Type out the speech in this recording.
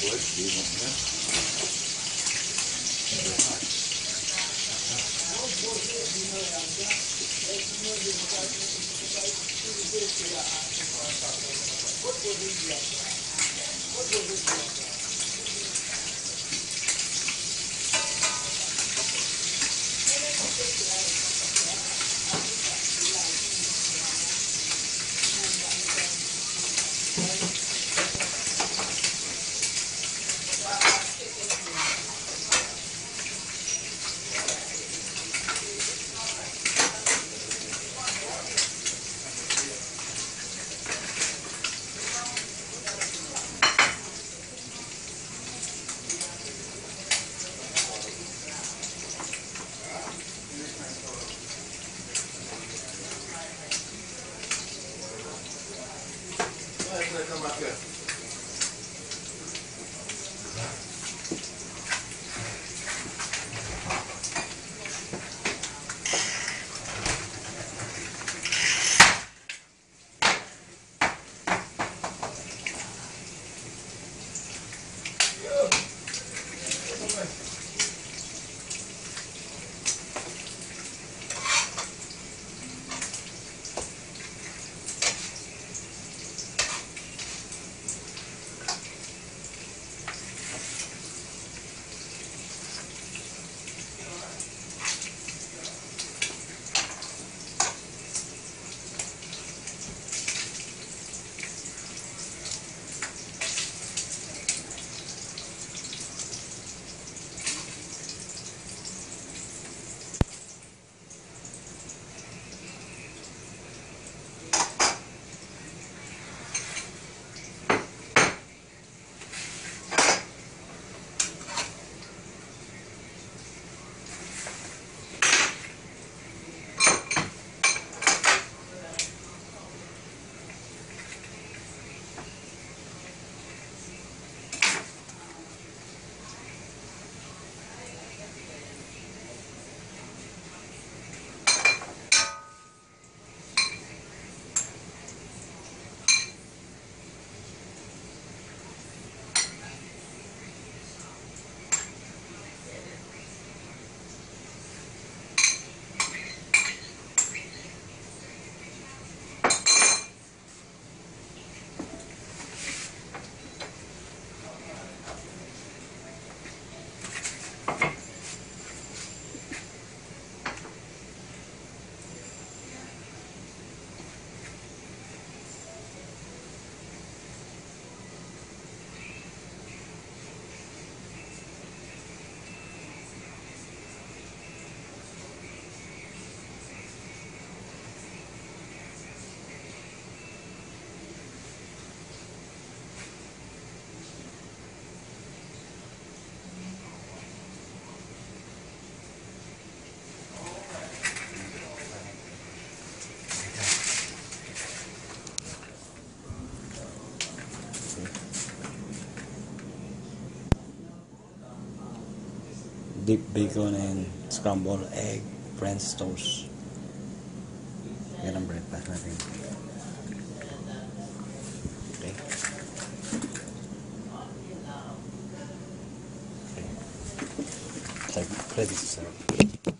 こへっていうのもね。Back here. Deep bacon and scrambled egg, French toast. Yan ang breakfast natin. Okay. Okay. Like, to serve.